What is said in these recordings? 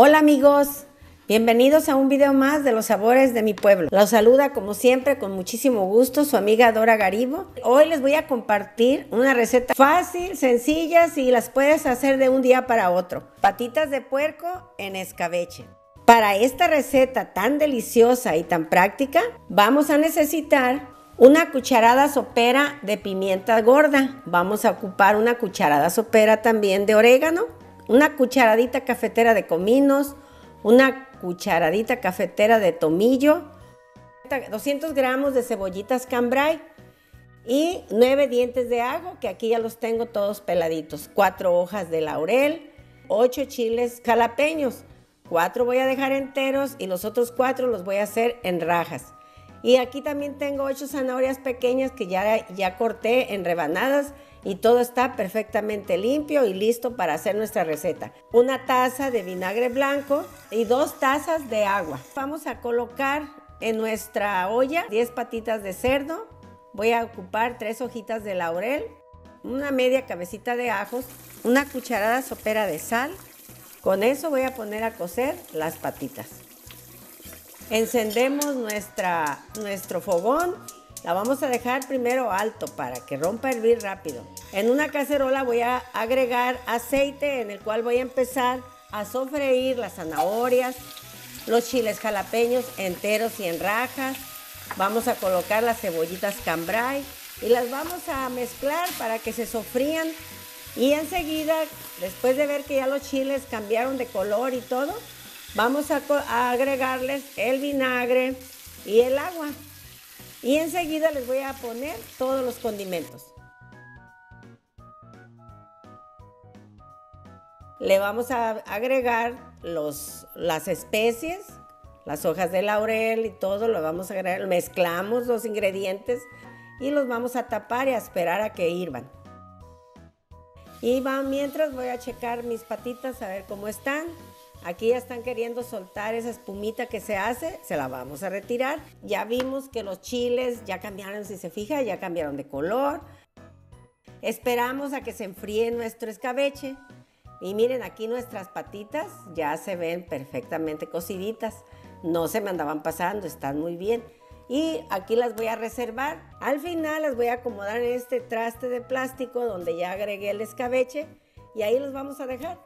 Hola amigos, bienvenidos a un video más de los sabores de mi pueblo. Los saluda como siempre con muchísimo gusto su amiga Dora Garibo. Hoy les voy a compartir una receta fácil, sencilla y las puedes hacer de un día para otro. Patitas de puerco en escabeche. Para esta receta tan deliciosa y tan práctica, vamos a necesitar una cucharada sopera de pimienta gorda. Vamos a ocupar una cucharada sopera también de orégano, una cucharadita cafetera de cominos, una cucharadita cafetera de tomillo, 200 gramos de cebollitas cambray y 9 dientes de ajo, que aquí ya los tengo todos peladitos, 4 hojas de laurel, 8 chiles jalapeños. Cuatro voy a dejar enteros y los otros cuatro los voy a hacer en rajas. Y aquí también tengo ocho zanahorias pequeñas que ya, ya corté en rebanadas y todo está perfectamente limpio y listo para hacer nuestra receta. Una taza de vinagre blanco y dos tazas de agua. Vamos a colocar en nuestra olla 10 patitas de cerdo. Voy a ocupar tres hojitas de laurel, una media cabecita de ajos, una cucharada sopera de sal, con eso voy a poner a cocer las patitas. Encendemos nuestra, nuestro fogón. La vamos a dejar primero alto para que rompa a hervir rápido. En una cacerola voy a agregar aceite en el cual voy a empezar a sofreír las zanahorias, los chiles jalapeños enteros y en rajas. Vamos a colocar las cebollitas cambray y las vamos a mezclar para que se sofrían y enseguida, después de ver que ya los chiles cambiaron de color y todo, vamos a, agregarles el vinagre y el agua. Y enseguida les voy a poner todos los condimentos. Le vamos a agregar los, las especies, las hojas de laurel y todo, lo vamos a agregar, mezclamos los ingredientes y los vamos a tapar y a esperar a que hirvan. Y va, mientras voy a checar mis patitas a ver cómo están. Aquí ya están queriendo soltar esa espumita que se hace, se la vamos a retirar. Ya vimos que los chiles ya cambiaron, si se fija, ya cambiaron de color. Esperamos a que se enfríe nuestro escabeche. Y miren, aquí nuestras patitas ya se ven perfectamente cociditas. No se me andaban pasando, están muy bien y aquí las voy a reservar. Al final las voy a acomodar en este traste de plástico donde ya agregué el escabeche y ahí los vamos a dejar.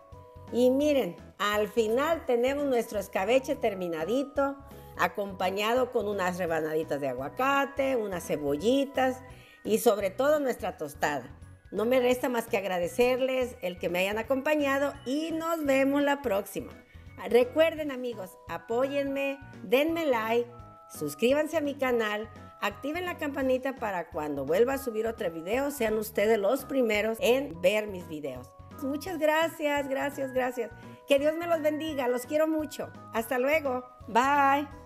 Y miren, al final tenemos nuestro escabeche terminadito, acompañado con unas rebanaditas de aguacate, unas cebollitas y sobre todo nuestra tostada. No me resta más que agradecerles el que me hayan acompañado y nos vemos la próxima. Recuerden amigos, apóyenme, denme like suscríbanse a mi canal, activen la campanita para cuando vuelva a subir otro video sean ustedes los primeros en ver mis videos. Muchas gracias, gracias, gracias. Que Dios me los bendiga, los quiero mucho. Hasta luego. Bye.